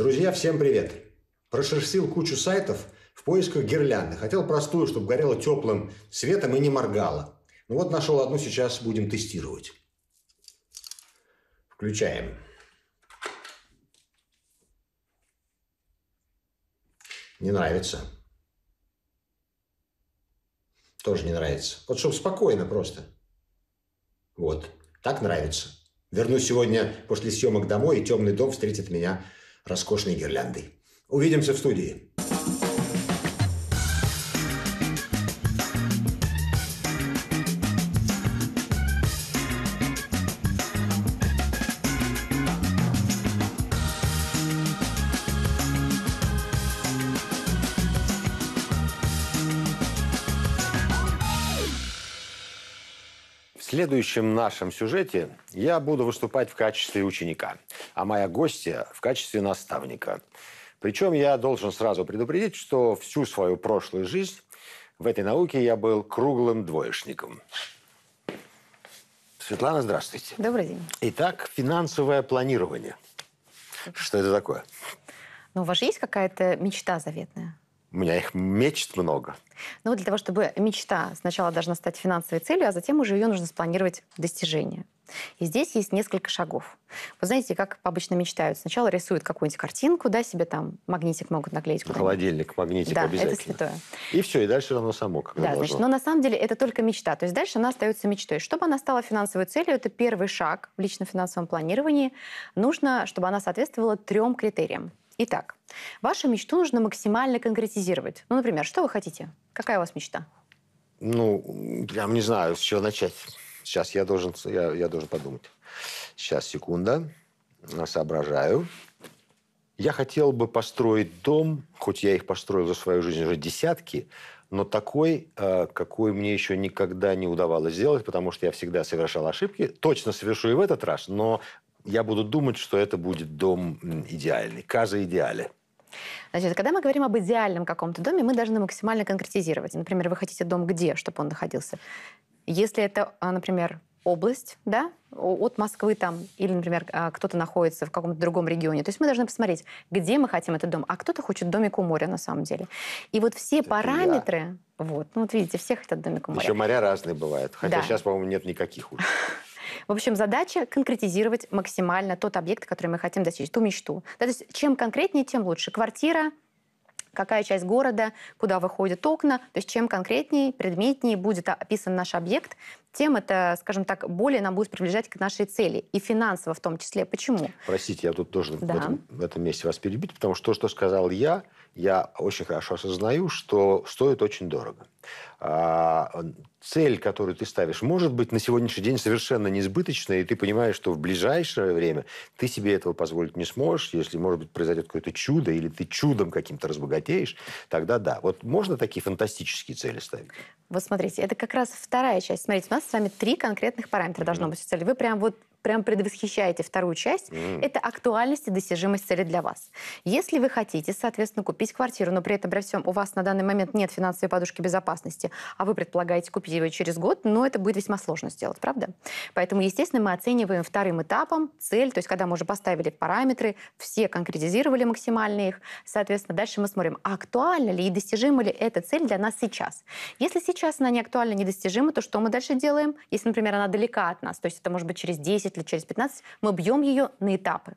Друзья, всем привет! Прошерстил кучу сайтов в поисках гирлянды. Хотел простую, чтобы горела теплым светом и не моргала. Ну вот нашел одну, сейчас будем тестировать. Включаем. Не нравится. Тоже не нравится. Вот чтобы спокойно просто. Вот. Так нравится. Вернусь сегодня после съемок домой, и темный дом встретит меня роскошной гирляндой. Увидимся в студии. В следующем нашем сюжете я буду выступать в качестве ученика, а моя гостья в качестве наставника. Причем я должен сразу предупредить, что всю свою прошлую жизнь в этой науке я был круглым двоечником. Светлана, здравствуйте. Добрый день. Итак, финансовое планирование. Что это такое? Ну, у вас же есть какая-то мечта заветная? У меня их мечт много. Ну, для того, чтобы мечта сначала должна стать финансовой целью, а затем уже ее нужно спланировать в достижение. И здесь есть несколько шагов. Вы знаете, как обычно мечтают. Сначала рисуют какую-нибудь картинку, да, себе там магнитик могут наклеить. куда-нибудь. Холодильник, магнитик Да, обязательно. это святое. И все, и дальше оно само как Да, значит, но на самом деле это только мечта. То есть дальше она остается мечтой. Чтобы она стала финансовой целью, это первый шаг в личном финансовом планировании. Нужно, чтобы она соответствовала трем критериям. Итак, вашу мечту нужно максимально конкретизировать. Ну, например, что вы хотите? Какая у вас мечта? Ну, прям не знаю, с чего начать. Сейчас я должен, я, я должен подумать. Сейчас, секунда. Соображаю. Я хотел бы построить дом, хоть я их построил за свою жизнь уже десятки, но такой, э, какой мне еще никогда не удавалось сделать, потому что я всегда совершал ошибки. Точно совершу и в этот раз, но я буду думать, что это будет дом идеальный. Каза идеале. Значит, когда мы говорим об идеальном каком-то доме, мы должны максимально конкретизировать. Например, вы хотите дом где, чтобы он находился? Если это, а, например, область, да, от Москвы там, или, например, а, кто-то находится в каком-то другом регионе. То есть мы должны посмотреть, где мы хотим этот дом, а кто-то хочет домик у моря на самом деле. И вот все Это я. параметры, вот, ну вот видите, все хотят домик у моря. Еще моря разные бывают. Хотя Да. сейчас, по-моему, нет никаких уже. В общем, задача конкретизировать максимально тот объект, который мы хотим достичь, ту мечту. Да, то есть чем конкретнее, тем лучше. Квартира, какая часть города, куда выходят окна. То есть чем конкретнее, предметнее будет описан наш объект, тем это, скажем так, более нам будет приближать к нашей цели. И финансово в том числе. Почему? Простите, я тут должен Да. в, этом, в этом месте вас перебить, потому что то, что сказал я, я очень хорошо осознаю, что стоит очень дорого. А, цель, которую ты ставишь, может быть на сегодняшний день совершенно несбыточная, и ты понимаешь, что в ближайшее время ты себе этого позволить не сможешь, если, может быть, произойдет какое-то чудо, или ты чудом каким-то разбогатеешь, тогда да. Вот можно такие фантастические цели ставить? Вот смотрите, это как раз вторая часть. Смотрите, у нас с вами три конкретных параметра должно быть в цели. Вы прям вот прям предвосхищаете вторую часть. М. Это актуальность и достижимость цели для вас. Если вы хотите, соответственно, купить квартиру, но при этом при всем у вас на данный момент нет финансовой подушки безопасности, а вы предполагаете купить ее через год, но это будет весьма сложно сделать, правда? Поэтому, естественно, мы оцениваем вторым этапом цель, то есть когда мы уже поставили параметры, все конкретизировали максимально их, соответственно, дальше мы смотрим, актуальна ли и достижима ли эта цель для нас сейчас. Если сейчас она не актуальна, недостижима, то что мы дальше делаем? Если, например, она далека от нас, то есть это может быть через 10 лет, через 15, мы бьем ее на этапы.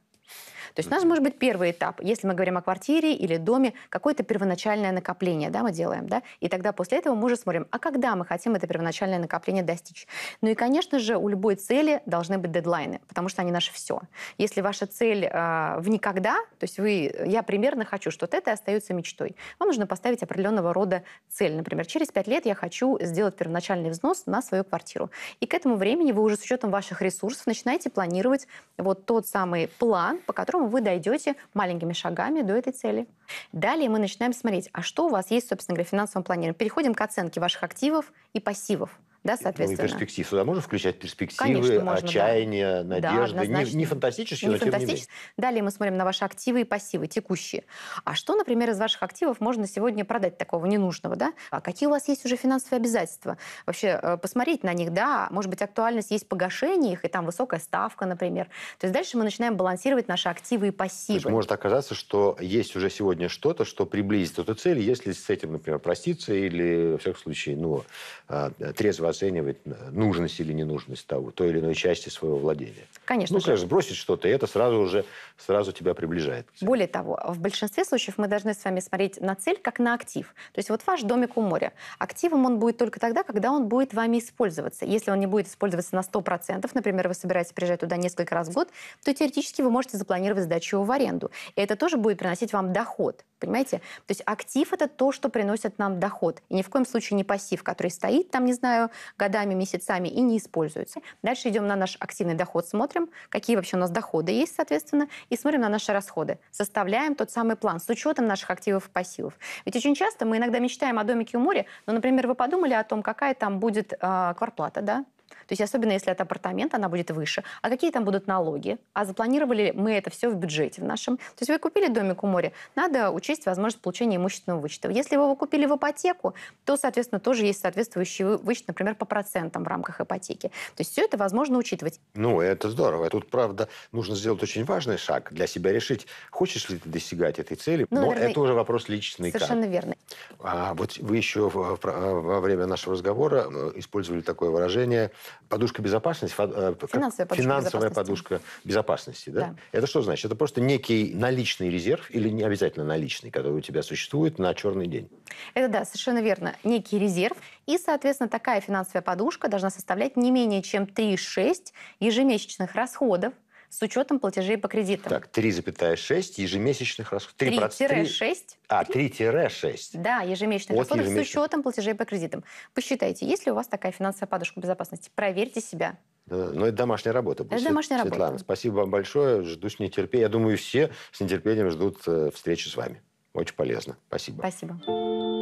То есть у нас может быть первый этап, если мы говорим о квартире или доме, какое-то первоначальное накопление, да, мы делаем, да, и тогда после этого мы уже смотрим, а когда мы хотим это первоначальное накопление достичь. Ну и, конечно же, у любой цели должны быть дедлайны, потому что они наше все. Если ваша цель э, в никогда, то есть вы, я примерно хочу, что вот это остается мечтой, вам нужно поставить определенного рода цель. Например, через пять лет я хочу сделать первоначальный взнос на свою квартиру. И к этому времени вы уже с учетом ваших ресурсов начинаете планировать вот тот самый план, по которому вы дойдете маленькими шагами до этой цели. Далее мы начинаем смотреть, а что у вас есть, собственно говоря, в финансовом планировании. Переходим к оценке ваших активов и пассивов. Да, соответственно. Ну и перспектив. Сюда можно включать перспективы, Конечно, можно, отчаяние, да. надежды. Да, не, не фантастические, не но тем не менее. фантастически. Далее мы смотрим на ваши активы и пассивы, текущие. А что, например, из ваших активов можно сегодня продать такого ненужного, да? А какие у вас есть уже финансовые обязательства? Вообще э, посмотреть на них, да, может быть, актуальность есть погашение их, и там высокая ставка, например. То есть дальше мы начинаем балансировать наши активы и пассивы. То есть может оказаться, что есть уже сегодня что-то, что приблизит эту цель, если с этим, например, проститься или, в всяком случае, ну, а, трезво оценивать нужность или ненужность того, той или иной части своего владения. Конечно Ну, же. конечно, бросить что-то, и это сразу уже сразу тебя приближает. Более того, в большинстве случаев мы должны с вами смотреть на цель как на актив. То есть вот ваш домик у моря. Активом он будет только тогда, когда он будет вами использоваться. Если он не будет использоваться на 100%, например, вы собираетесь приезжать туда несколько раз в год, то теоретически вы можете запланировать сдачу его в аренду. И это тоже будет приносить вам доход. Понимаете? То есть актив – это то, что приносит нам доход. И ни в коем случае не пассив, который стоит там, не знаю, годами, месяцами и не используется. Дальше идем на наш активный доход, смотрим, какие вообще у нас доходы есть, соответственно, и смотрим на наши расходы. Составляем тот самый план с учетом наших активов и пассивов. Ведь очень часто мы иногда мечтаем о домике у моря, но, например, вы подумали о том, какая там будет э, кварплата, да? То есть особенно если это апартамент, она будет выше. А какие там будут налоги? А запланировали мы это все в бюджете в нашем? То есть вы купили домик у моря, надо учесть возможность получения имущественного вычета. Если вы его купили в ипотеку, то, соответственно, тоже есть соответствующий вы- вычет, например, по процентам в рамках ипотеки. То есть все это возможно учитывать. Ну, это здорово. Тут, правда, нужно сделать очень важный шаг для себя решить, хочешь ли ты достигать этой цели. Ну, Но наверное, это уже вопрос личный. как. Совершенно верно. А вот вы еще во время нашего разговора э, использовали такое выражение «подушка безопасности». э, Финансовая подушка финансовая безопасности. подушка безопасности. Да? Да. Это что значит? Это просто некий наличный резерв или не обязательно наличный, который у тебя существует на черный день. Это да, совершенно верно. Некий резерв. И, соответственно, такая финансовая подушка должна составлять не менее чем 3,6 ежемесячных расходов с учетом платежей по кредитам. Так, 3,6 ежемесячных расходов. 3%. 3-6. А, 3-6. Да, ежемесячных От расходов ежемесячных. с учетом платежей по кредитам. Посчитайте, есть ли у вас такая финансовая подушка безопасности. Проверьте себя. Но это домашняя работа. будет. Это домашняя Светлана, работа. спасибо вам большое. Жду с нетерпением. Я думаю, все с нетерпением ждут э, встречи с вами. Очень полезно. Спасибо. Спасибо.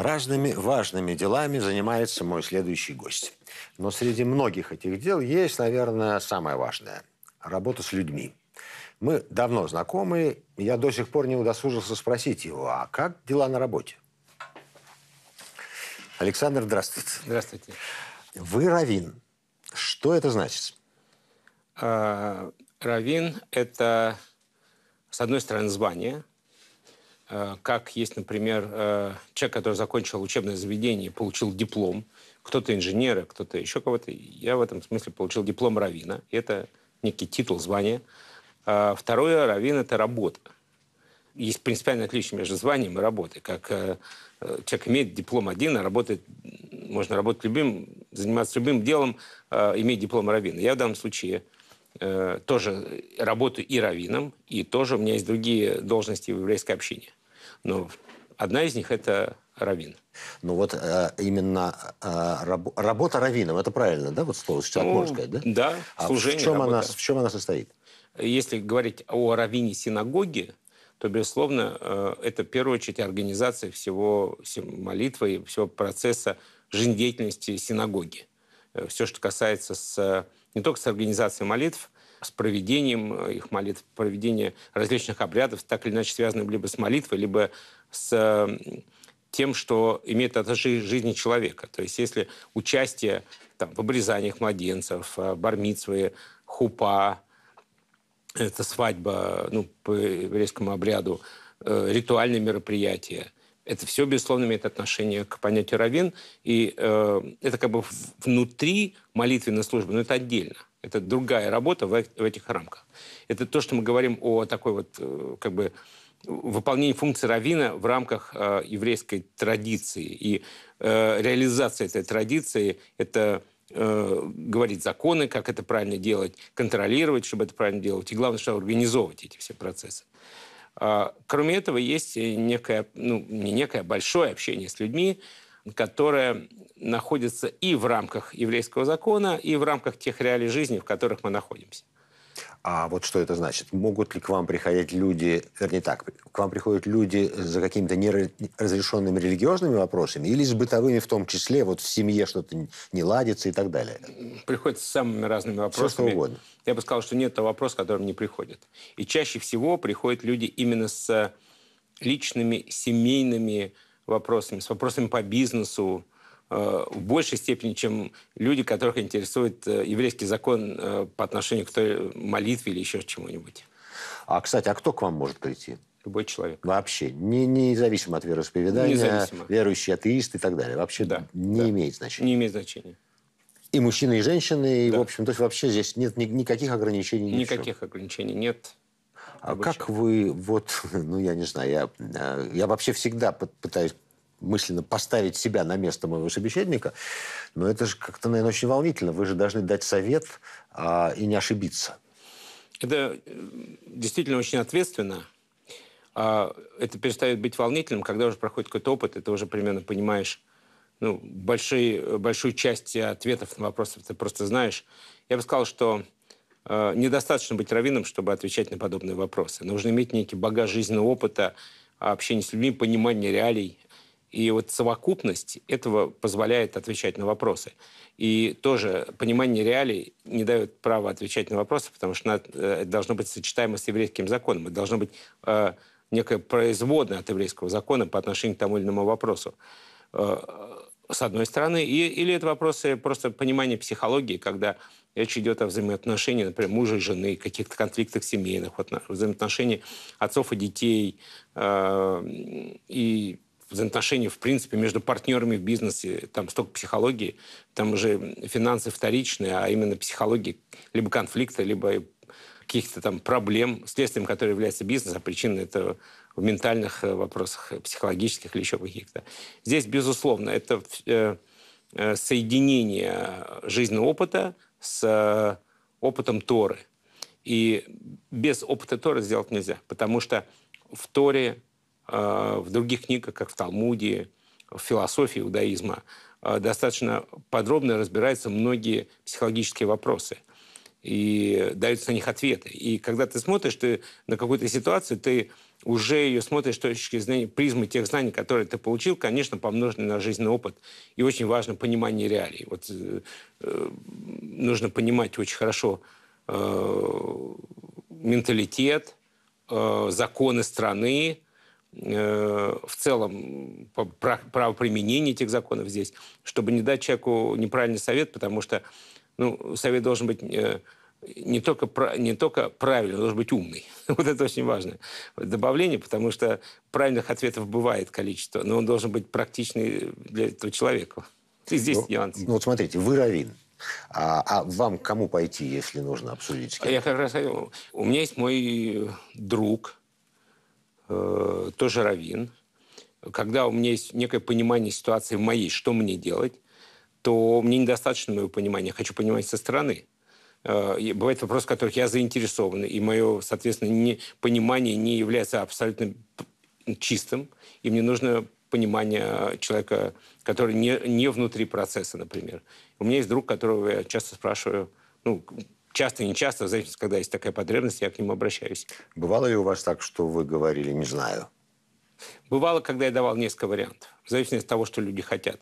Разными важными делами занимается мой следующий гость. Но среди многих этих дел есть, наверное, самое важное – работа с людьми. Мы давно знакомы, и я до сих пор не удосужился спросить его, а как дела на работе? Александр, здравствуйте. Здравствуйте. Вы равин. Что это значит? А, Равин – это, с одной стороны, звание. А, Как есть, например, э, человек, который закончил учебное заведение получил диплом. Кто-то инженера, кто-то еще кого-то. Я в этом смысле получил диплом равина. Это некий титул, звание. А Второе – равин – это работа. Есть принципиальное отличие между званием и работой. Как э, э, человек имеет диплом один, а работает, можно работать любым, заниматься любым делом, э, иметь диплом раввина. Я в данном случае э, тоже работаю и раввином, и тоже у меня есть другие должности в еврейской общине. Но одна из них – это раввин. Ну вот э, именно э, раб- работа раввином, это правильно, да, вот слово сейчас Ну, можно сказать, да? Да, А служение, в чем, она, в чем она состоит? Если говорить о раввине синагоги, то, безусловно, э, это в первую очередь организация всего всей молитвы и всего процесса жизнедеятельности синагоги. Э, Все, что касается с, не только с организацией молитв, с проведением э, их молитв, проведение различных обрядов, так или иначе связанных либо с молитвой, либо с тем, что имеет от жи- жизни человека. То есть если участие там, в обрезаниях младенцев, э, бармитсвы, хупа, это свадьба, ну, по еврейскому обряду, э, ритуальные мероприятия. Это все, безусловно, имеет отношение к понятию равин. И э, это как бы внутри молитвенной службы, но это отдельно. Это другая работа в, э- этих рамках. Это то, что мы говорим о такой вот, э, как бы, выполнении функции равина в рамках э, еврейской традиции. И э, реализация этой традиции – это э, говорить законы, как это правильно делать, контролировать, чтобы это правильно делать, и главное, что организовывать эти все процессы. А, Кроме этого, есть и некое, ну, не некое, а большое общение с людьми, которая находится и в рамках еврейского закона, и в рамках тех реалий жизни, в которых мы находимся. А вот что это значит? Могут ли к вам приходить люди, вернее так, к вам приходят люди за какими-то неразрешенными религиозными вопросами или с бытовыми в том числе, вот в семье что-то не ладится и так далее? Приходят с самыми разными вопросами. Все, что угодно. Я бы сказал, что нет того вопроса, которым не приходят. И чаще всего приходят люди именно с личными, семейными вопросами, с вопросами по бизнесу, Э, в большей степени, чем люди, которых интересует э, еврейский закон э, по отношению к той молитве или еще чему-нибудь. А, кстати, а кто к вам может прийти? Любой человек. Вообще, не, независимо от вероисповедания, Независимо. верующий атеист и так далее. Вообще да, не да. имеет значения. Не имеет значения. И мужчины, и женщины, да. и, в общем, то есть вообще здесь нет ни, никаких ограничений. Никаких ничего. ограничений нет. А как вы, вот, ну, я не знаю, я, я вообще всегда пытаюсь мысленно поставить себя на место моего собеседника, но это же как-то, наверное, очень волнительно. Вы же должны дать совет а, и не ошибиться. Это э, действительно очень ответственно. А, это перестает быть волнительным, когда уже проходит какой-то опыт, и ты уже примерно понимаешь ну, большие, большую часть ответов на вопросы ты просто знаешь. Я бы сказал, что э, недостаточно быть раввином, чтобы отвечать на подобные вопросы. Нужно иметь некий багаж жизненного опыта, общения с людьми, понимание реалий, и вот совокупность этого позволяет отвечать на вопросы. И тоже понимание реалий не дает права отвечать на вопросы, потому что это э, должно быть сочетаемо с еврейским законом. Это должно быть э, некое производное от еврейского закона по отношению к тому или иному вопросу. Э, с одной стороны. И, или это вопросы просто понимания психологии, когда речь идет о взаимоотношениях, например, мужа и жены, каких-то конфликтах семейных, взаимоотношениях отцов и детей. Э, и взаимоотношения, в принципе, между партнерами в бизнесе, там столько психологии, там уже финансы вторичные, а именно психология либо конфликта, либо каких-то там проблем, следствием которой является бизнес, а причина это в ментальных э, вопросах, э, психологических или еще каких-то. Здесь, безусловно, это э, соединение жизненного опыта с опытом Торы. И без опыта Торы сделать нельзя, потому что в Торе Э, в других книгах, как в Талмуде, в философии иудаизма, э, достаточно подробно разбираются многие психологические вопросы и даются на них ответы. И когда ты смотришь ты на какую-то ситуацию, ты уже ее смотришь с точки зрения призмы тех знаний, которые ты получил, конечно, помноженный на жизненный опыт. И очень важно понимание реалий. Вот, э, э, нужно понимать очень хорошо э, менталитет, э, законы страны, Э, в целом правоприменение этих законов здесь, чтобы не дать человеку неправильный совет, потому что ну, совет должен быть э, не только, не только правильный, он должен быть умный. Вот это очень важное добавление, потому что правильных ответов бывает количество, но он должен быть практичный для этого человека. И здесь ну, нюанс. Ну вот смотрите, вы раввин. А, а вам кому пойти, если нужно обсудить? С Я как раз у меня есть мой друг, э, тоже раввин, когда у меня есть некое понимание ситуации моей, что мне делать, то мне недостаточно моего понимания, я хочу понимать со стороны. Э, бывают вопросы, в которых я заинтересован, и мое, соответственно, не, понимание не является абсолютно чистым, и мне нужно понимание человека, который не, не внутри процесса, например. У меня есть друг, которого я часто спрашиваю, ну, часто, не часто, в зависимости, когда есть такая потребность, я к нему обращаюсь. Бывало ли у вас так, что вы говорили «не знаю»? Бывало, когда я давал несколько вариантов, в зависимости от того, что люди хотят.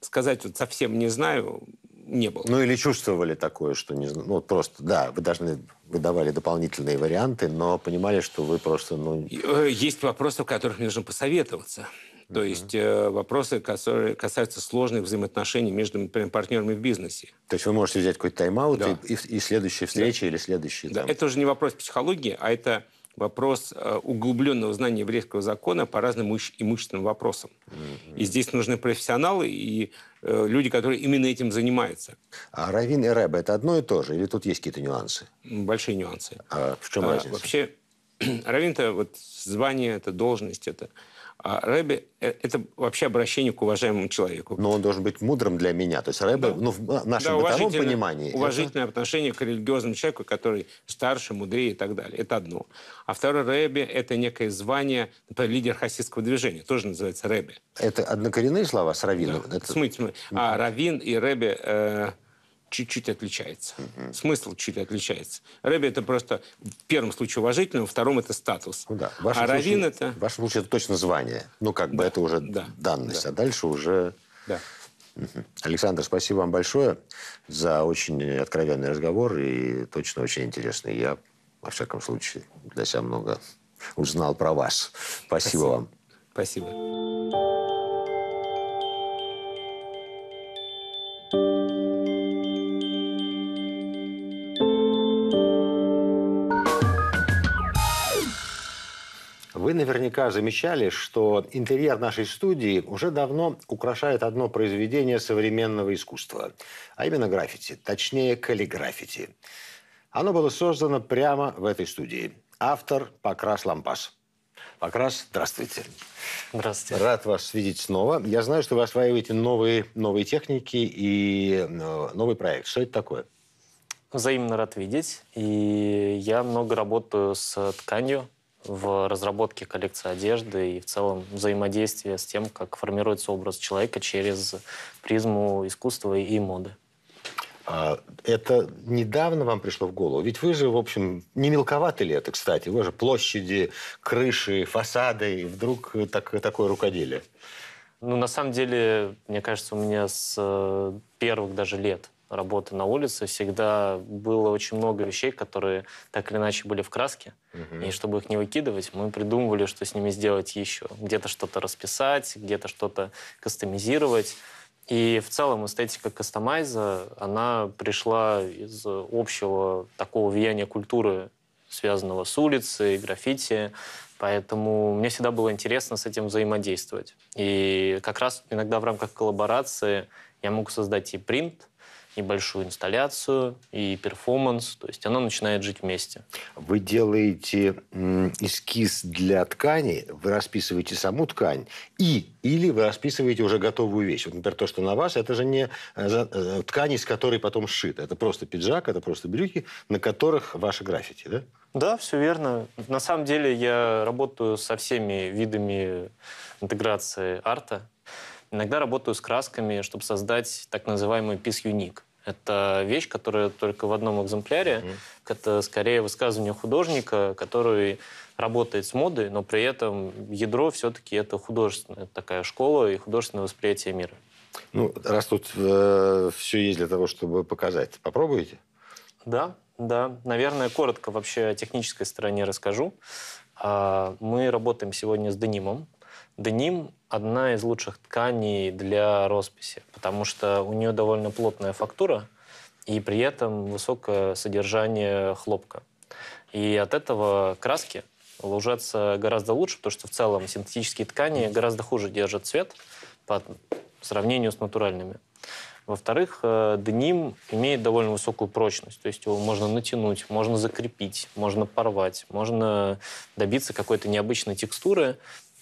Сказать вот совсем не знаю не было. Ну или чувствовали такое, что не знаю, ну просто, да, вы должны, вы давали дополнительные варианты, но понимали, что вы просто, ну... Э, есть вопросы, в которых мне нужно посоветоваться. То есть э, вопросы, которые касаются сложных взаимоотношений между например, партнерами в бизнесе. То есть вы можете взять какой-то тайм-аут да. и, и, и следующая встреча да. или следующий... Да, там... это уже не вопрос психологии, а это вопрос э, углубленного знания еврейского закона по разным имущественным вопросам. Mm-hmm. И здесь нужны профессионалы и э, люди, которые именно этим занимаются. А Равин и Рэб – это одно и то же? Или тут есть какие-то нюансы? Большие нюансы. А в чем а, разница? Вообще, раввин это вот звание, это должность, это а Рэбе э, – это вообще обращение к уважаемому человеку. Но он должен быть мудрым для меня. То есть Рэбе, да. ну, в нашем да, бытовом понимании... Уважительное это... отношение к религиозному человеку, который старше, мудрее и так далее. Это одно. А второе Рэбе – это некое звание, например, лидер хасидского движения, тоже называется Рэбе. Это однокоренные слова с раввином? Да. Это... Смысле, а раввин и Рэбе э, чуть-чуть отличается. Угу. Смысл чуть отличается. Рэби это просто в первом случае уважительно, во втором это статус. Ну, да. а раввин это... В вашем случае это точно звание. Ну, как бы это уже да. данность. Да. А дальше уже... Да. Угу. Александр, спасибо вам большое за очень откровенный разговор и точно очень интересный. Я, во всяком случае, для себя много узнал про вас. Спасибо, спасибо. вам. Спасибо. Наверняка замечали, что интерьер нашей студии уже давно украшает одно произведение современного искусства, а именно граффити, точнее каллиграффити. Оно было создано прямо в этой студии. Автор Покрас Лампас. Покрас, здравствуйте. Здравствуйте. Рад вас видеть снова. Я знаю, что вы осваиваете новые, новые техники и э, новый проект. Что это такое? Взаимно рад видеть. И я много работаю с тканью, в разработке коллекции одежды и в целом взаимодействие с тем, как формируется образ человека через призму искусства и моды. А это недавно вам пришло в голову? Ведь вы же, в общем, не мелковаты ли это, кстати? Вы же площади, крыши, фасады, и вдруг так, такое рукоделие. Ну, на самом деле, мне кажется, у меня с э, первых даже лет работы на улице всегда было очень много вещей, которые так или иначе были в краске. Угу. И чтобы их не выкидывать, мы придумывали, что с ними сделать еще. Где-то что-то расписать, где-то что-то кастомизировать. И в целом эстетика кастомайза, она пришла из общего такого влияния культуры, связанного с улицей, граффити. Поэтому мне всегда было интересно с этим взаимодействовать. И как раз иногда в рамках коллаборации я могу создать и принт, небольшую инсталляцию и перформанс, то есть оно начинает жить вместе. Вы делаете эскиз для ткани, вы расписываете саму ткань, и или вы расписываете уже готовую вещь. Вот, например, то, что на вас, это же не э, э, ткань, из которой потом сшито. Это просто пиджак, это просто брюки, на которых ваши граффити, да? Да, все верно. На самом деле я работаю со всеми видами интеграции арта. Иногда работаю с красками, чтобы создать так называемый unique. Это вещь, которая только в одном экземпляре. Mm-hmm. Это скорее высказывание художника, который работает с модой, но при этом ядро все-таки это художественная такая школа и художественное восприятие мира. Ну, раз тут э, все есть для того, чтобы показать, попробуете? Да, да. Наверное, коротко вообще о технической стороне расскажу. А, мы работаем сегодня с денимом. Деним – одна из лучших тканей для росписи, потому что у нее довольно плотная фактура и при этом высокое содержание хлопка. И от этого краски ложатся гораздо лучше, потому что в целом синтетические ткани гораздо хуже держат цвет по сравнению с натуральными. Во-вторых, э, деним имеет довольно высокую прочность, то есть его можно натянуть, можно закрепить, можно порвать, можно добиться какой-то необычной текстуры,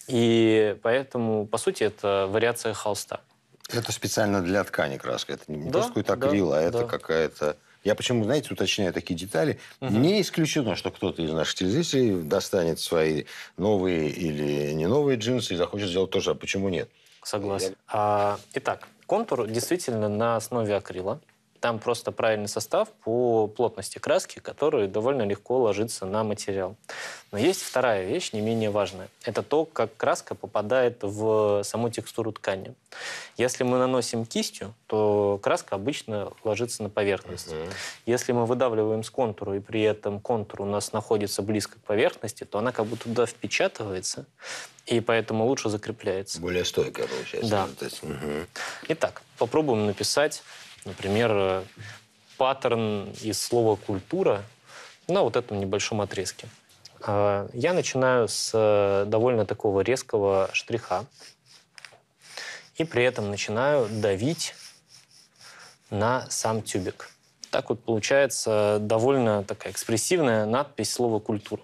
и поэтому, по сути, это вариация холста. Это специально для ткани краска. Это не да, просто какой-то акрил, да, а это да. какая-то... Я почему, знаете, уточняю такие детали. Угу. Не исключено, что кто-то из наших телезрителей достанет свои новые или не новые джинсы и захочет сделать тоже. А почему нет? Согласен. Я... А, итак, контур действительно на основе акрила. Там просто правильный состав по плотности краски, который довольно легко ложится на материал. Но есть вторая вещь, не менее важная. Это то, как краска попадает в саму текстуру ткани. Если мы наносим кистью, то краска обычно ложится на поверхность. Uh-huh. Если мы выдавливаем с контура, и при этом контур у нас находится близко к поверхности, то она как будто туда впечатывается, и поэтому лучше закрепляется. Более стойкая получается. Да. Угу. Итак, попробуем написать Например, э, паттерн из слова «культура» на вот этом небольшом отрезке. А, я начинаю с э, довольно такого резкого штриха и при этом начинаю давить на сам тюбик. Так вот получается довольно такая экспрессивная надпись слова «культура».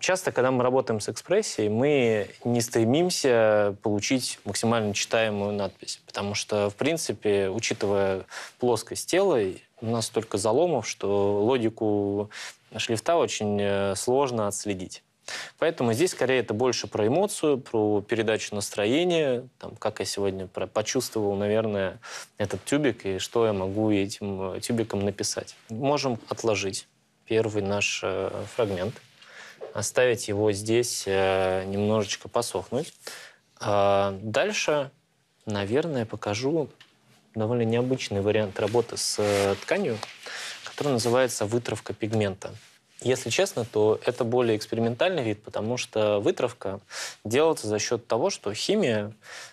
Часто, когда мы работаем с экспрессией, мы не стремимся получить максимально читаемую надпись, потому что, в принципе, учитывая плоскость тела, у нас столько заломов, что логику шрифта очень э, сложно отследить. Поэтому здесь скорее это больше про эмоцию, про передачу настроения, там, как я сегодня про, почувствовал, наверное, этот тюбик и что я могу этим э, тюбиком написать. Можем отложить первый наш э, фрагмент, оставить его здесь э, немножечко посохнуть. А дальше, наверное, покажу довольно необычный вариант работы с э, тканью, который называется вытравка пигмента. Если честно, то это более экспериментальный вид, потому что вытравка делается за счет того, что химия,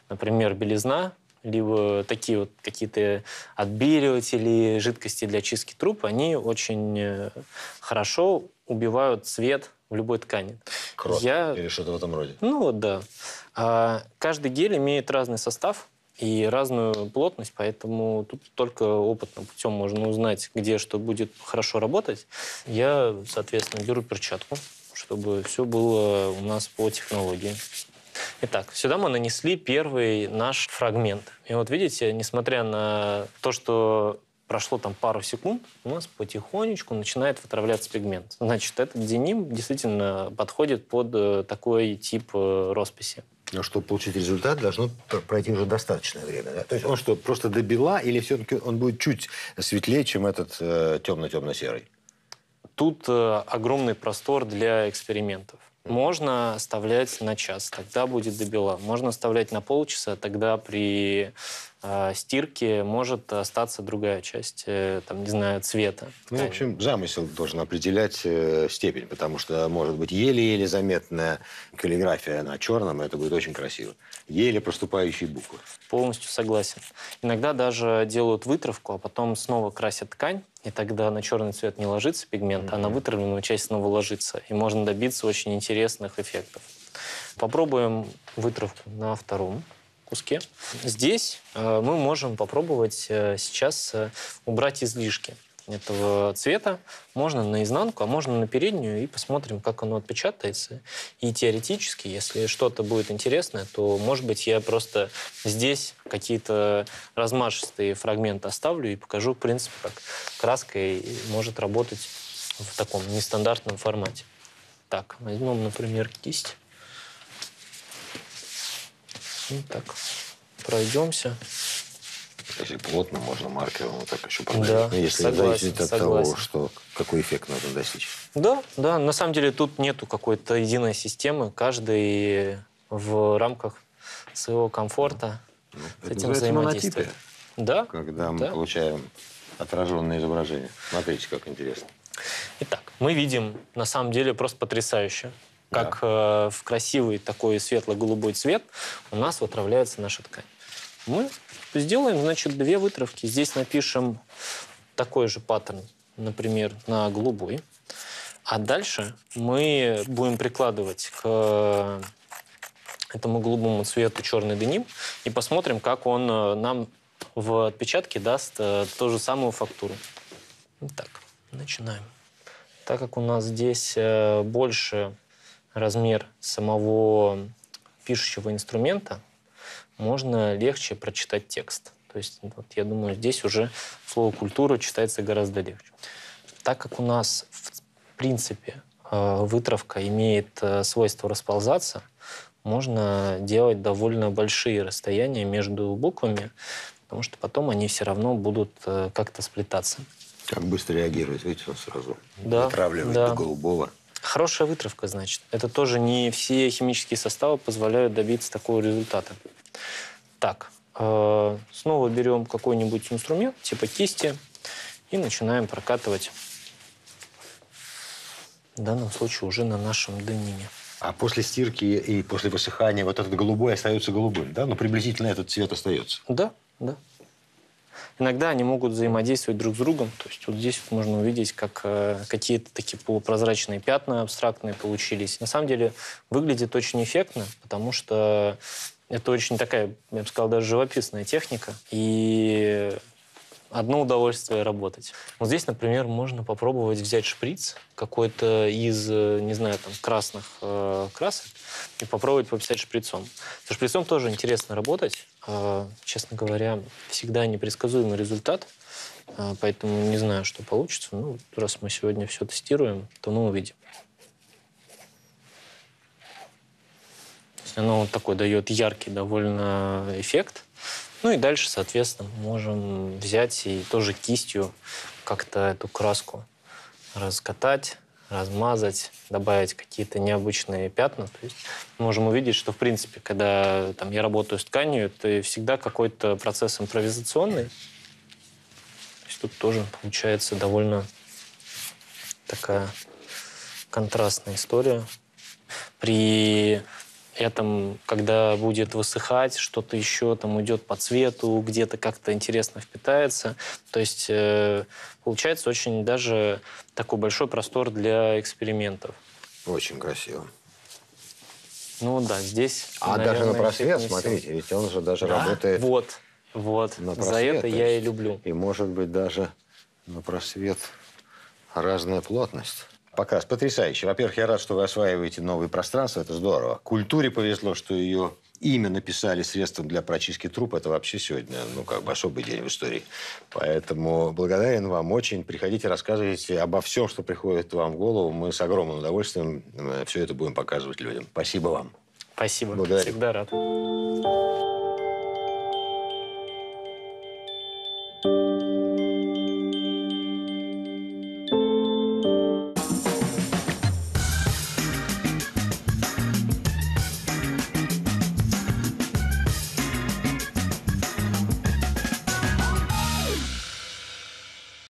например, белизна, либо такие вот какие-то отбеливатели, жидкости для чистки труб, они очень э, хорошо убивают цвет в любой ткани. Крот Я... или что-то в этом роде. Ну вот, да. А каждый гель имеет разный состав, и разную плотность, поэтому тут только опытным путем можно узнать, где что будет хорошо работать. Я, соответственно, беру перчатку, чтобы все было у нас по технологии. Итак, сюда мы нанесли первый наш фрагмент. И вот видите, несмотря на то, что прошло там пару секунд, у нас потихонечку начинает вытравляться пигмент. Значит, этот деним действительно подходит под э, такой тип э, росписи. Но чтобы получить результат, должно пройти уже достаточное время. Да? То есть он что, просто до бела или все-таки он будет чуть светлее, чем этот э, темно-темно-серый? Тут э, огромный простор для экспериментов. Можно оставлять на час, тогда будет до бела. Можно оставлять на полчаса, тогда при э, стирке может остаться другая часть, э, там, не знаю, цвета. Ну, в общем, замысел должен определять э, степень, потому что может быть еле-еле заметная каллиграфия на черном, и это будет очень красиво. Еле проступающие буквы. Полностью согласен. Иногда даже делают вытравку, а потом снова красят ткань, и тогда на черный цвет не ложится пигмент, mm-hmm. а на вытравленную часть снова ложится. И можно добиться очень интересных эффектов. Попробуем вытравку на втором куске. Здесь э, мы можем попробовать э, сейчас э, убрать излишки этого цвета. Можно на изнанку, а можно на переднюю, и посмотрим, как оно отпечатается. И теоретически, если что-то будет интересное, то, может быть, я просто здесь какие-то размашистые фрагменты оставлю и покажу, в принципе, как краска может работать в таком нестандартном формате. Так, возьмем, например, кисть. И так, пройдемся. Если плотно, можно маркером вот так еще продавить. Да, ну, если согласен, зависит от согласен. того, что, какой эффект нужно достичь. Да, да. На самом деле тут нету какой-то единой системы. Каждый в рамках своего комфорта ну, с этим взаимодействует. Да. Да. Когда мы да. получаем отраженное изображение. Смотрите, как интересно. Итак, мы видим на самом деле просто потрясающе, как да. э, в красивый такой светло-голубой цвет у нас отравляется наша ткань. Мы сделаем, значит, две вытравки. Здесь напишем такой же паттерн, например, на голубой. А дальше мы будем прикладывать к этому голубому цвету черный деним и посмотрим, как он нам в отпечатке даст ту же самую фактуру. Итак, начинаем. Так как у нас здесь больше размер самого пишущего инструмента, можно легче прочитать текст. То есть, вот, я думаю, здесь уже слово «культура» читается гораздо легче. Так как у нас, в принципе, вытравка имеет свойство расползаться, можно делать довольно большие расстояния между буквами, потому что потом они все равно будут как-то сплетаться. Как быстро реагирует, видите, он сразу да, натравливает да. до голубого. Хорошая вытравка, значит. Это тоже не все химические составы позволяют добиться такого результата. Так, э, снова берем какой-нибудь инструмент, типа кисти, и начинаем прокатывать, в данном случае уже на нашем дениме. А после стирки и после высыхания вот этот голубой остается голубым, да? Но приблизительно этот цвет остается. Да, да. Иногда они могут взаимодействовать друг с другом. То есть вот здесь вот можно увидеть, как э, какие-то такие полупрозрачные пятна абстрактные получились. На самом деле выглядит очень эффектно, потому что это очень такая, я бы сказал, даже живописная техника. И одно удовольствие работать. Вот здесь, например, можно попробовать взять шприц какой-то из, э, не знаю, там, красных э, красок и попробовать пописать шприцом. Со шприцом тоже интересно работать. Э, честно говоря, всегда непредсказуемый результат. Э, поэтому не знаю, что получится. Ну, раз мы сегодня все тестируем, то мы увидим. Оно вот такой дает яркий довольно эффект. Ну и дальше, соответственно, можем взять и тоже кистью как-то эту краску раскатать, размазать, добавить какие-то необычные пятна. То есть можем увидеть, что, в принципе, когда там, я работаю с тканью, это всегда какой-то процесс импровизационный. То есть тут тоже получается довольно такая контрастная история. При этом, когда будет высыхать, что-то еще там уйдет по цвету, где-то как-то интересно впитается. То есть э, получается очень даже такой большой простор для экспериментов. Очень красиво. Ну да, здесь. А наверное, даже на просвет, смотрите, ведь он же даже Да, работает Вот, вот. на За просвет. это то я и люблю. И может быть даже на просвет разная плотность. Покрас потрясающе. Во-первых, я рад, что вы осваиваете новые пространства. Это здорово. Культуре повезло, что ее имя написали средством для прочистки труп. Это вообще сегодня, ну, как бы особый день в истории. Поэтому благодарен вам очень. Приходите, рассказывайте обо всем, что приходит вам в голову. Мы с огромным удовольствием э, все это будем показывать людям. Спасибо вам. Спасибо. Благодарю. Всегда рад.